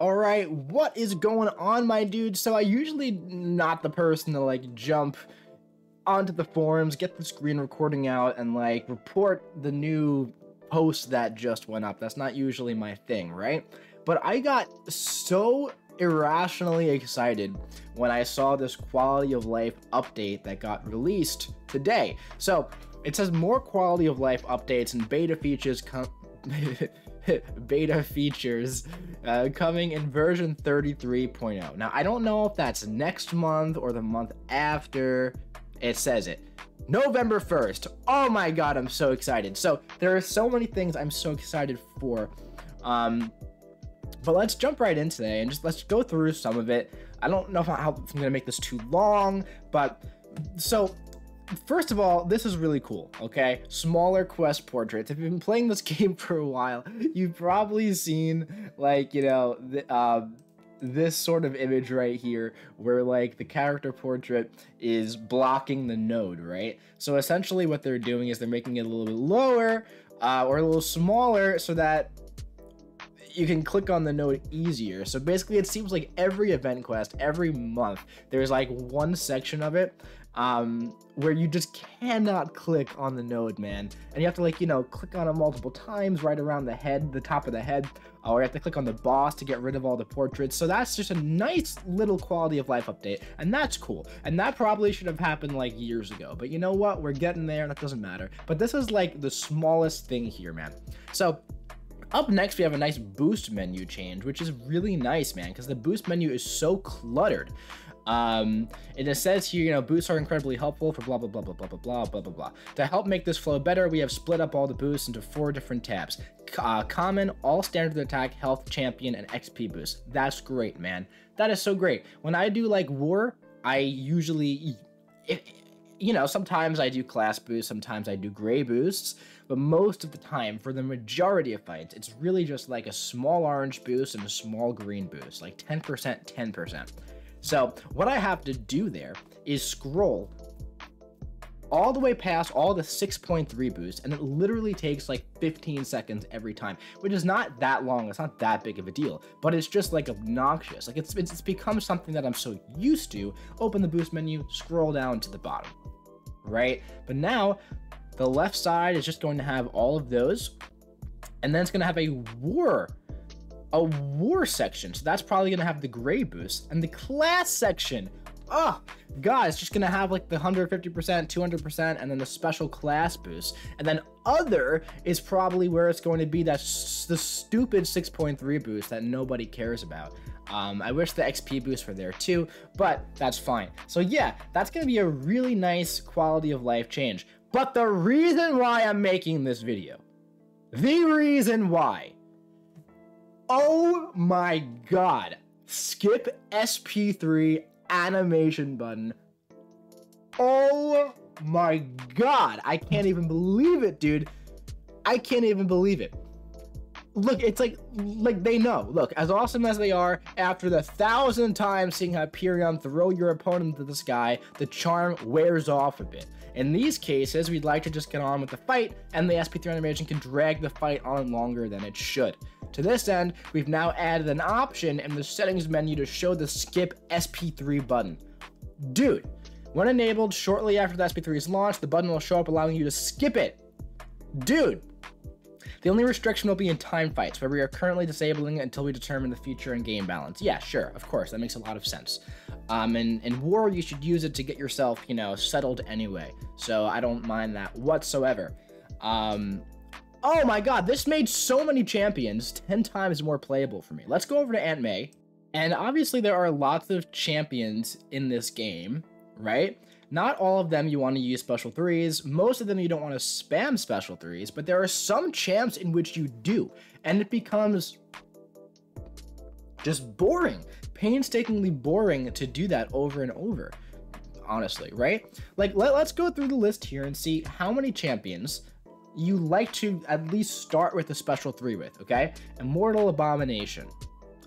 All right, what is going on, my dude? So I usually not the person to like jump onto the forums, get the screen recording out, and like report the new post that just went up. That's not usually my thing, right? But I got so irrationally excited when I saw this quality of life update that got released today. So it says more quality of life updates and beta features come. beta features uh, coming in version 33.0. Now, I don't know if that's next month or the month after it says it. November 1st. Oh my god, I'm so excited. So, there are so many things I'm so excited for. Um, but let's jump right in today and just let's go through some of it. I don't know if, I'm going to make this too long, but so First of all, this is really cool, okay? Smaller quest portraits. If you've been playing this game for a while, you've probably seen, like, you know, the, uh, this sort of image right here where like the character portrait is blocking the node right so essentially what they're doing is they're making it a little bit lower uh, or a little smaller so that you can click on the node easier. So basically, it seems like every event quest, every month, there's like one section of it um, where you just cannot click on the node, man. And you have to like, you know, click on it multiple times right around the head, the top of the head, or you have to click on the boss to get rid of all the portraits. So that's just a nice little quality of life update, and that's cool. And that probably should have happened like years ago. But you know what? We're getting there, and that doesn't matter. But this is like the smallest thing here, man. So up next, we have a nice boost menu change, which is really nice, man, because the boost menu is so cluttered. Um, and it says here, you know, boosts are incredibly helpful for blah, blah, blah, blah, blah, blah, blah, blah, blah, blah. To help make this flow better, we have split up all the boosts into four different tabs. Uh, common, all standard attack, health, champion, and XP boost. That's great, man. That is so great. When I do, like, war, I usually... You know, sometimes I do class boosts, sometimes I do gray boosts, but most of the time, for the majority of fights, it's really just like a small orange boost and a small green boost, like 10%, 10%. So what I have to do there is scroll all the way past all the 6.3 boosts, and it literally takes like 15 seconds every time, which is not that long. It's not that big of a deal, but it's just like obnoxious. Like it's it's become something that I'm so used to. Open the boost menu, scroll down to the bottom right? But now the left side is just going to have all of those, and then it's going to have a war, a war section. So that's probably going to have the gray boost, and the class section. Oh, God, it's just going to have like the 150%, 200%, and then the special class boost. And then other is probably where it's going to be that's the stupid 6.3 boost that nobody cares about. Um, I wish the XP boosts were there too, but that's fine. So yeah, that's gonna be a really nice quality of life change. But the reason why I'm making this video, the reason why, oh my god, skip SP3 animation button. Oh my god, I can't even believe it, dude. I can't even believe it look, it's like like they know. Look, as awesome as they are, after the thousand times seeing Hyperion throw your opponent into the sky, the charm wears off a bit. In these cases, we'd like to just get on with the fight, and the SP3 animation can drag the fight on longer than it should. To this end, we've now added an option in the settings menu to show the skip SP3 button. Dude, when enabled shortly after the SP3 is launched, the button will show up allowing you to skip it. Dude, the only restriction will be in time fights, where we are currently disabling it until we determine the future and game balance. Yeah, sure, of course, that makes a lot of sense. Um, in, in war, you should use it to get yourself, you know, settled anyway. So I don't mind that whatsoever. Um, oh my god, this made so many champions 10 times more playable for me. Let's go over to Aunt May. And obviously there are lots of champions in this game, right? Not all of them you want to use special threes, most of them you don't want to spam special threes, but there are some champs in which you do, and it becomes just boring, painstakingly boring to do that over and over, honestly, right? Like, let, let's go through the list here and see how many champions you like to at least start with a special three with, okay? Immortal Abomination,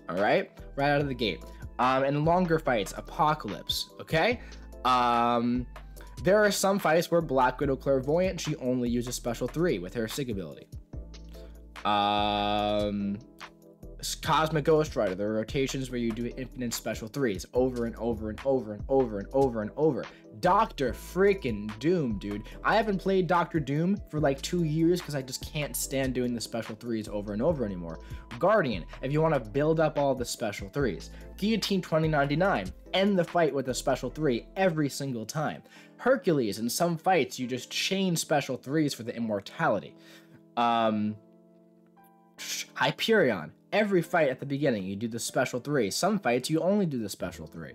all right? Right out of the gate. Um, and longer fights, Apocalypse, okay? Um, there are some fights where Black Widow Clairvoyant, she only uses special 3 with her Sig ability. Um, Cosmic Ghost Rider, there are rotations where you do infinite special threes over and over and over and over and over and over. Doctor freaking Doom, dude. I haven't played Doctor Doom for like two years because I just can't stand doing the special threes over and over anymore. Guardian, if you want to build up all the special threes. Guillotine 2099, end the fight with a special three every single time. Hercules, in some fights, you just chain special threes for the immortality. Um, Hyperion, every fight at the beginning, you do the special three. Some fights, you only do the special three,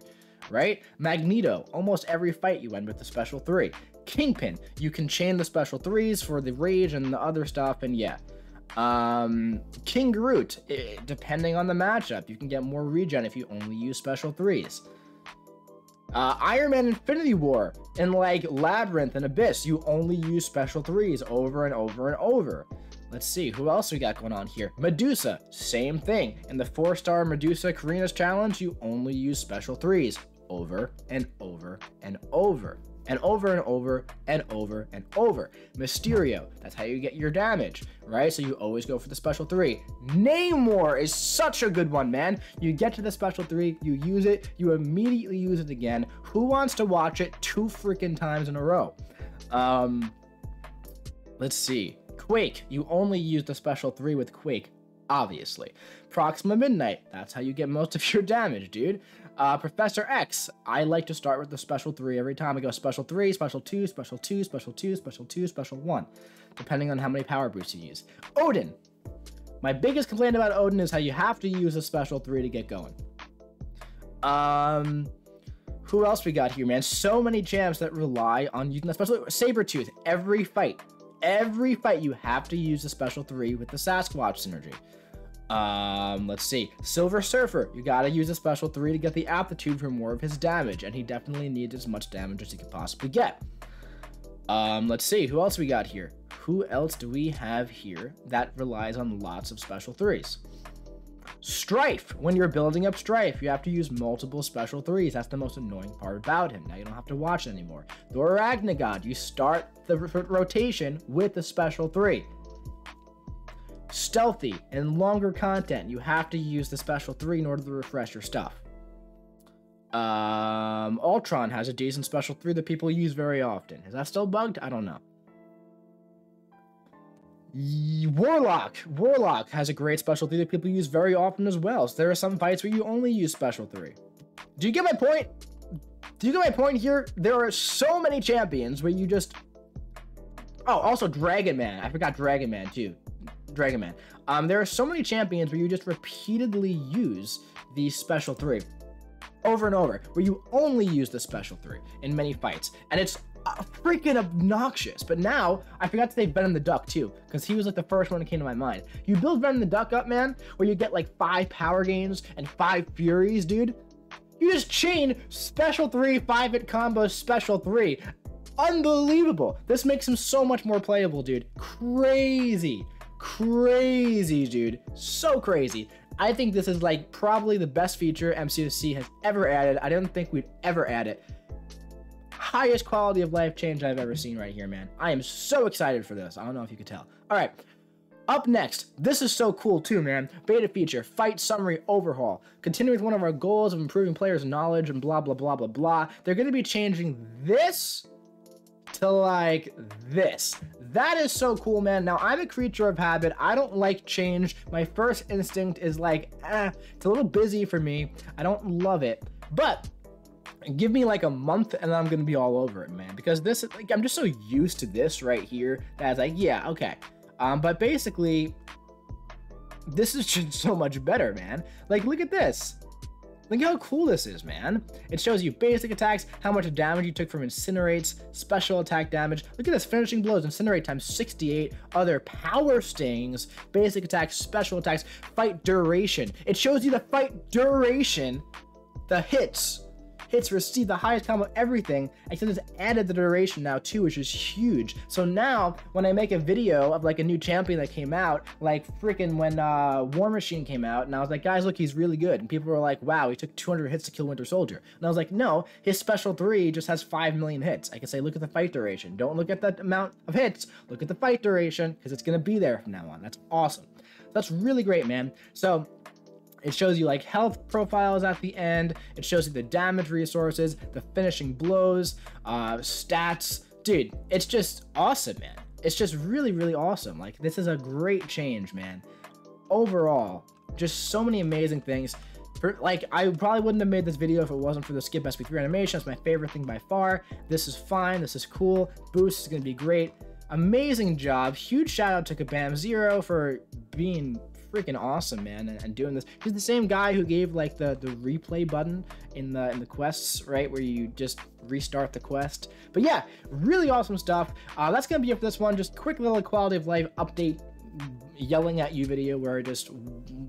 right? Magneto, almost every fight you end with the special three. Kingpin, you can chain the special threes for the rage and the other stuff, and yeah. Um, King Groot, it, depending on the matchup, you can get more regen if you only use special threes. Uh, Iron Man Infinity War and like Labyrinth and Abyss, you only use special threes over and over and over. Let's see, who else we got going on here? Medusa, same thing. In the four-star Medusa Carina's challenge, you only use special threes over and over and over and over and over and over and over. Mysterio, that's how you get your damage, right? So you always go for the special three. Namor is such a good one, man. You get to the special three, you use it, you immediately use it again. Who wants to watch it two freaking times in a row? Um, let's see. Quake, you only use the special 3 with Quake, obviously. Proxima Midnight, that's how you get most of your damage, dude. Uh, Professor X, I like to start with the special 3 every time. I go special 3, special 2, special 2, special 2, special 2, special 1, depending on how many power boosts you use. Odin, my biggest complaint about Odin is how you have to use a special 3 to get going. Um, who else we got here, man? So many champs that rely on using the special Sabretooth every fight every fight you have to use the special three with the Sasquatch synergy. Um, let's see. Silver Surfer, you gotta use a special three to get the aptitude for more of his damage, and he definitely needs as much damage as he could possibly get. Um, let's see, who else we got here? Who else do we have here that relies on lots of special threes? Strife. When you're building up Strife, you have to use multiple special threes. That's the most annoying part about him. Now you don't have to watch it anymore. Thor Ragnarok, you start the rotation with the special three. Stealthy and longer content, you have to use the special three in order to refresh your stuff. Um, Ultron has a decent special three that people use very often. Is that still bugged? I don't know. Warlock. Warlock has a great special three that people use very often as well. So there are some fights where you only use special three. Do you get my point? Do you get my point here? There are so many champions where you just... Oh, also Dragon Man. I forgot Dragon Man too. Dragon Man. Um, there are so many champions where you just repeatedly use the special three over and over, where you only use the special three in many fights. And it's freaking obnoxious. But now, I forgot to say Venom the Duck too, because he was like the first one that came to my mind. You build Venom the Duck up, man, where you get like five power gains and five furies, dude. You just chain special three, five hit combo, special three. Unbelievable. This makes him so much more playable, dude. Crazy. Crazy, dude. So crazy. I think this is like probably the best feature MCOC has ever added. I don't think we'd ever add it highest quality of life change I've ever seen right here, man. I am so excited for this. I don't know if you could tell. All right. Up next, this is so cool too, man. Beta feature, fight summary overhaul. Continuing with one of our goals of improving players' knowledge and blah, blah, blah, blah, blah. They're going to be changing this to like this. That is so cool, man. Now, I'm a creature of habit. I don't like change. My first instinct is like, eh, it's a little busy for me. I don't love it. But give me like a month and I'm gonna be all over it, man. Because this, like, I'm just so used to this right here that it's like, yeah, okay. Um, but basically, this is just so much better, man. Like, look at this. Look how cool this is, man. It shows you basic attacks, how much damage you took from incinerates, special attack damage. Look at this, finishing blows, incinerate times 68, other power stings, basic attacks, special attacks, fight duration. It shows you the fight duration, the hits, hits received the highest combo everything, except it's added the duration now too, which is huge. So now, when I make a video of like a new champion that came out, like freaking when uh, War Machine came out, and I was like, guys, look, he's really good. And people were like, wow, he took 200 hits to kill Winter Soldier. And I was like, no, his special 3 just has 5 million hits. I can say, look at the fight duration. Don't look at the amount of hits, look at the fight duration, because it's going to be there from now on. That's awesome. That's really great, man. So It shows you like health profiles at the end. It shows you the damage resources, the finishing blows, uh, stats. Dude, it's just awesome, man. It's just really, really awesome. Like, this is a great change, man. Overall, just so many amazing things. For, like, I probably wouldn't have made this video if it wasn't for the skip SP3 animation. It's my favorite thing by far. This is fine. This is cool. Boost is going to be great. Amazing job. Huge shout out to Kabam Zero for being freaking awesome, man, and, and, doing this. He's the same guy who gave like the the replay button in the in the quests, right, where you just restart the quest. But yeah, really awesome stuff. Uh, that's gonna be it for this one. Just quick little quality of life update yelling at you video where I just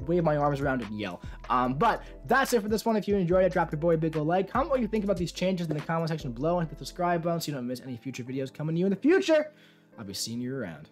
wave my arms around and yell. Um, but that's it for this one. If you enjoyed it, drop your boy a big ol' like. Comment what you think about these changes in the comment section below and hit the subscribe button so you don't miss any future videos coming to you in the future. I'll be seeing you around.